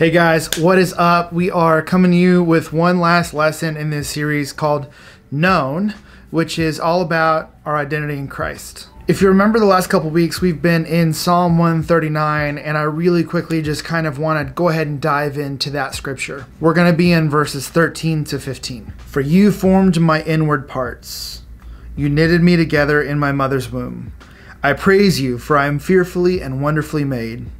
Hey guys, what is up? We are coming to you with one last lesson in this series called Known, which is all about our identity in Christ. If you remember the last couple weeks, we've been in Psalm 139, and I really quickly just kind of want to go ahead and dive into that scripture. We're going to be in verses 13 to 15. For you formed my inward parts, you knitted me together in my mother's womb. I praise you, for I am fearfully and wonderfully made.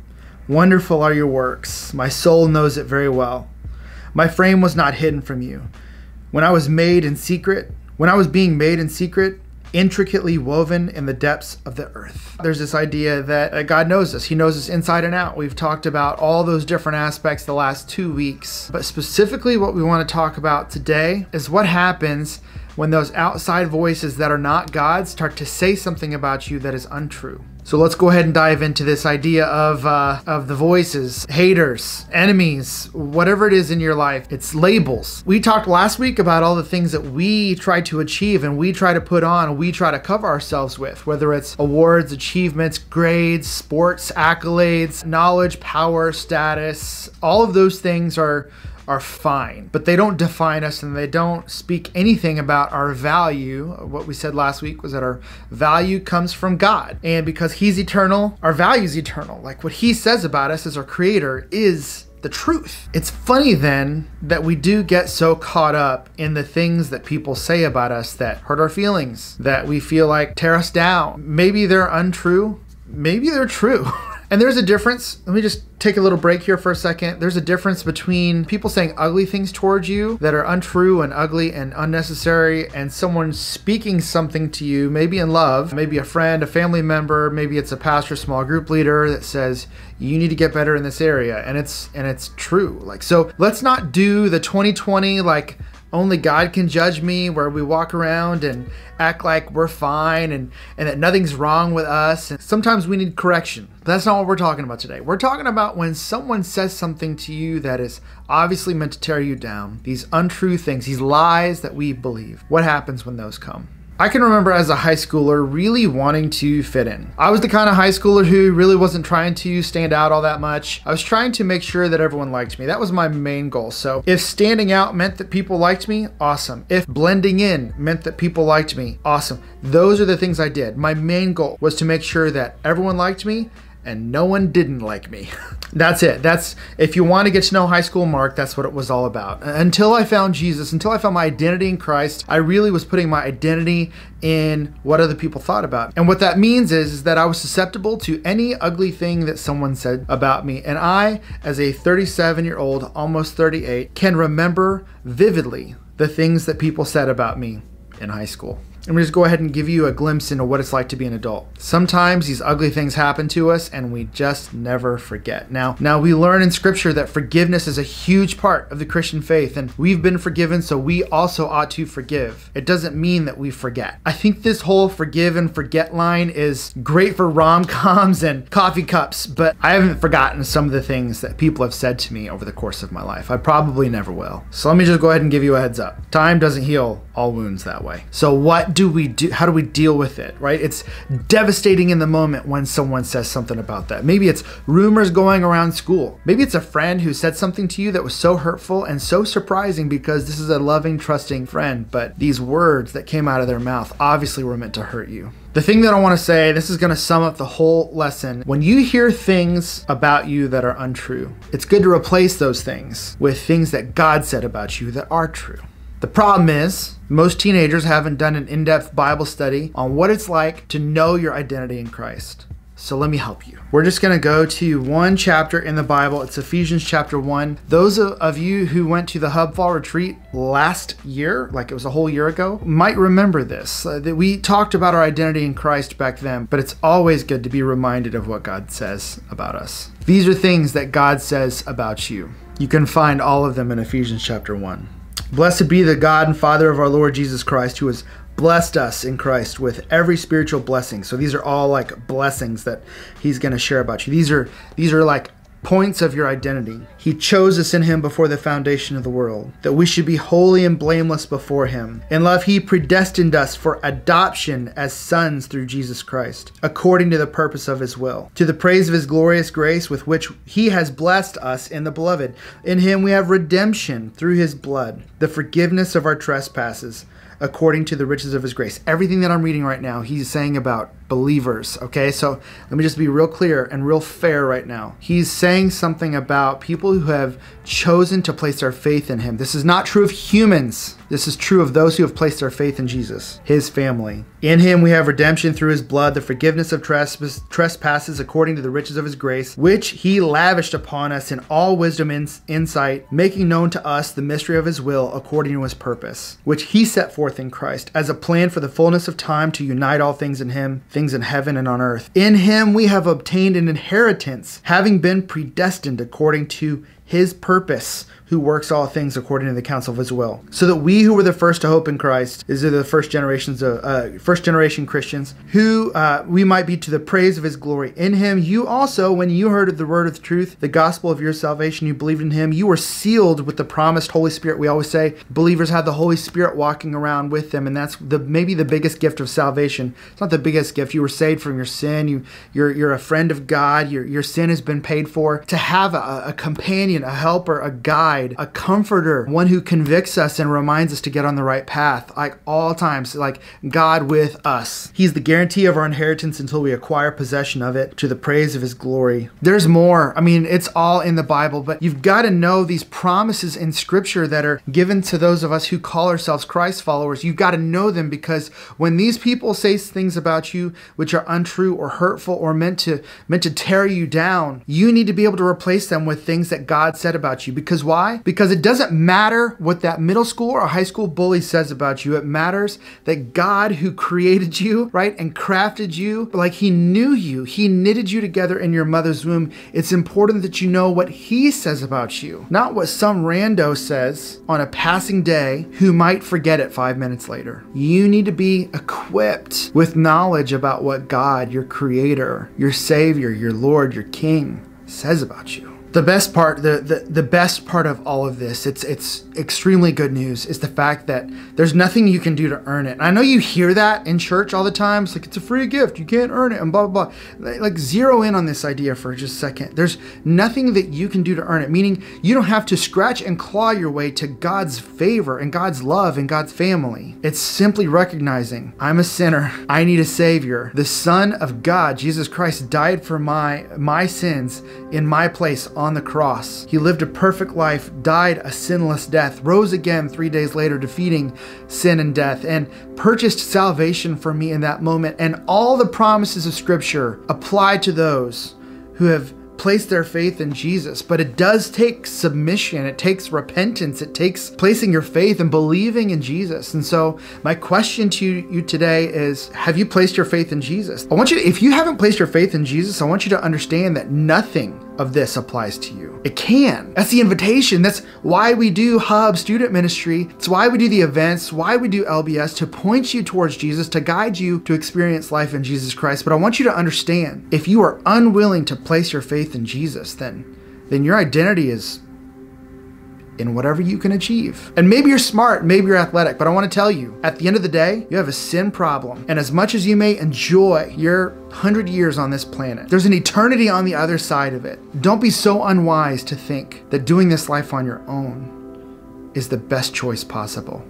Wonderful are your works. My soul knows it very well. My frame was not hidden from you. When I was made in secret, when I was being made in secret, intricately woven in the depths of the earth. There's this idea that uh, God knows us. He knows us inside and out. We've talked about all those different aspects the last two weeks. But specifically, what we want to talk about today is what happens when those outside voices that are not God start to say something about you that is untrue. So let's go ahead and dive into this idea of uh, of the voices, haters, enemies, whatever it is in your life. It's labels. We talked last week about all the things that we try to achieve and we try to put on, we try to cover ourselves with, whether it's awards, achievements, grades, sports, accolades, knowledge, power, status. All of those things are are fine, but they don't define us and they don't speak anything about our value. What we said last week was that our value comes from God. And because He's eternal, our value is eternal. Like what He says about us as our creator is the truth. It's funny then that we do get so caught up in the things that people say about us that hurt our feelings, that we feel like tear us down. Maybe they're untrue, maybe they're true. And there's a difference. Let me just take a little break here for a second. There's a difference between people saying ugly things towards you that are untrue and ugly and unnecessary, and someone speaking something to you, maybe in love, maybe a friend, a family member, maybe it's a pastor, small group leader that says, you need to get better in this area. And it's and it's true. Like so let's not do the 2020 like only God can judge me, where we walk around and act like we're fine and, and that nothing's wrong with us. And sometimes we need correction. But that's not what we're talking about today. We're talking about when someone says something to you that is obviously meant to tear you down, these untrue things, these lies that we believe. What happens when those come? I can remember as a high schooler really wanting to fit in. I was the kind of high schooler who really wasn't trying to stand out all that much. I was trying to make sure that everyone liked me. That was my main goal. So if standing out meant that people liked me, awesome. If blending in meant that people liked me, awesome. Those are the things I did. My main goal was to make sure that everyone liked me and no one didn't like me. that's it. That's if you want to get to know high school Mark, that's what it was all about. Uh, until I found Jesus, until I found my identity in Christ, I really was putting my identity in what other people thought about. And what that means is, is that I was susceptible to any ugly thing that someone said about me. And I, as a 37 year old, almost 38, can remember vividly the things that people said about me in high school. I'm going to just go ahead and give you a glimpse into what it's like to be an adult. Sometimes these ugly things happen to us and we just never forget. Now, now we learn in scripture that forgiveness is a huge part of the Christian faith and we've been forgiven so we also ought to forgive. It doesn't mean that we forget. I think this whole forgive and forget line is great for rom-coms and coffee cups, but I haven't forgotten some of the things that people have said to me over the course of my life. I probably never will. So let me just go ahead and give you a heads up. Time doesn't heal all wounds that way. So what do we do? How do we deal with it, right? It's devastating in the moment when someone says something about that. Maybe it's rumors going around school. Maybe it's a friend who said something to you that was so hurtful and so surprising because this is a loving, trusting friend, but these words that came out of their mouth obviously were meant to hurt you. The thing that I want to say, this is going to sum up the whole lesson. When you hear things about you that are untrue, it's good to replace those things with things that God said about you that are true. The problem is, most teenagers haven't done an in depth Bible study on what it's like to know your identity in Christ. So let me help you. We're just going to go to one chapter in the Bible. It's Ephesians chapter 1. Those of you who went to the Hub Fall retreat last year, like it was a whole year ago, might remember this. Uh, that we talked about our identity in Christ back then, but it's always good to be reminded of what God says about us. These are things that God says about you. You can find all of them in Ephesians chapter 1. Blessed be the God and Father of our Lord Jesus Christ, who has blessed us in Christ with every spiritual blessing. So these are all like blessings that he's going to share about you. These are these are like points of your identity. He chose us in him before the foundation of the world, that we should be holy and blameless before him. In love, he predestined us for adoption as sons through Jesus Christ, according to the purpose of his will, to the praise of his glorious grace with which he has blessed us in the beloved. In him we have redemption through his blood, the forgiveness of our trespasses according to the riches of his grace. Everything that I'm reading right now, he's saying about believers. Okay, so let me just be real clear and real fair right now. He's saying something about people who have chosen to place their faith in him. This is not true of humans. This is true of those who have placed their faith in Jesus, his family. In him we have redemption through his blood, the forgiveness of trespass, trespasses according to the riches of his grace, which he lavished upon us in all wisdom and insight, making known to us the mystery of his will according to his purpose, which he set forth in Christ as a plan for the fullness of time to unite all things in him, things in heaven and on earth. In him we have obtained an inheritance, having been predestined according to his purpose who works all things according to the counsel of his will. So that we who were the first to hope in Christ, is the first generations of uh, first generation Christians, who uh, we might be to the praise of his glory. In him, you also, when you heard of the word of truth, the gospel of your salvation, you believed in him, you were sealed with the promised Holy Spirit. We always say believers have the Holy Spirit walking around with them, and that's the maybe the biggest gift of salvation. It's not the biggest gift. You were saved from your sin. You you're you're a friend of God. Your your sin has been paid for. To have a, a companion, a helper, a guide guide, a comforter, one who convicts us and reminds us to get on the right path, like all times, like God with us. He's the guarantee of our inheritance until we acquire possession of it to the praise of his glory. There's more. I mean, it's all in the Bible, but you've got to know these promises in scripture that are given to those of us who call ourselves Christ followers. You've got to know them because when these people say things about you which are untrue or hurtful or meant to meant to tear you down, you need to be able to replace them with things that God said about you. Because why? Why? Because it doesn't matter what that middle school or high school bully says about you. It matters that God, who created you, right, and crafted you, like He knew you, He knitted you together in your mother's womb. It's important that you know what He says about you, not what some rando says on a passing day who might forget it five minutes later. You need to be equipped with knowledge about what God, your Creator, your Savior, your Lord, your King, says about you the best part the, the the best part of all of this it's it's extremely good news is the fact that there's nothing you can do to earn it. And i know you hear that in church all the time. It's like it's a free gift. You can't earn it and blah blah blah. Like zero in on this idea for just a second. There's nothing that you can do to earn it meaning you don't have to scratch and claw your way to god's favor and god's love and god's family. It's simply recognizing i'm a sinner. I need a savior. The son of god jesus christ died for my my sins in my place on the cross. He lived a perfect life, died a sinless death, rose again three days later, defeating sin and death, and purchased salvation for me in that moment. And all the promises of Scripture apply to those who have place their faith in Jesus. But it does take submission, it takes repentance, it takes placing your faith and believing in Jesus. And so, my question to you today is Have you placed your faith in Jesus? I want you to, if you haven't placed your faith in Jesus, I want you to understand that nothing of this applies to you. It can. That's the invitation. That's why we do Hub Student Ministry. It's why we do the events, why we do LBS to point you towards Jesus, to guide you to experience life in Jesus Christ. But I want you to understand if you are unwilling to place your faith in Jesus, then then your identity is in whatever you can achieve. And maybe you're smart, maybe you're athletic, but I want to tell you, at the end of the day, you have a sin problem. And as much as you may enjoy your 100 years on this planet, there's an eternity on the other side of it. Don't be so unwise to think that doing this life on your own is the best choice possible.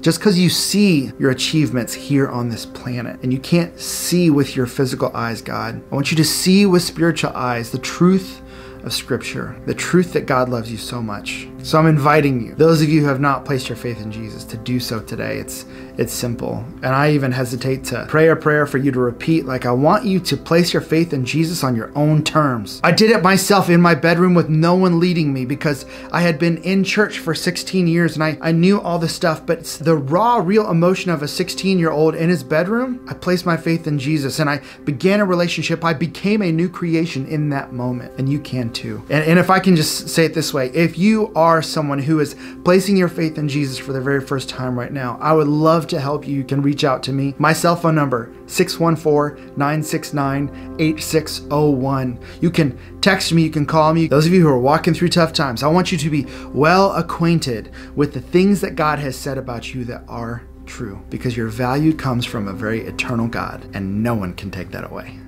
Just because you see your achievements here on this planet and you can't see with your physical eyes, God, I want you to see with spiritual eyes the truth of Scripture, the truth that God loves you so much. So I'm inviting you, those of you who have not placed your faith in Jesus, to do so today. It's it's simple. And I even hesitate to pray a prayer for you to repeat like I want you to place your faith in Jesus on your own terms. I did it myself in my bedroom with no one leading me because I had been in church for 16 years and I, I knew all the stuff, but it's the raw, real emotion of a 16 year old in his bedroom. I placed my faith in Jesus and I began a relationship. I became a new creation in that moment. And you can too. And, and if I can just say it this way, if you are are someone who is placing your faith in Jesus for the very first time right now, I would love to help you. You can reach out to me. My cell phone number, 614-969-8601. You can text me, you can call me. Those of you who are walking through tough times, I want you to be well acquainted with the things that God has said about you that are true because your value comes from a very eternal God and no one can take that away.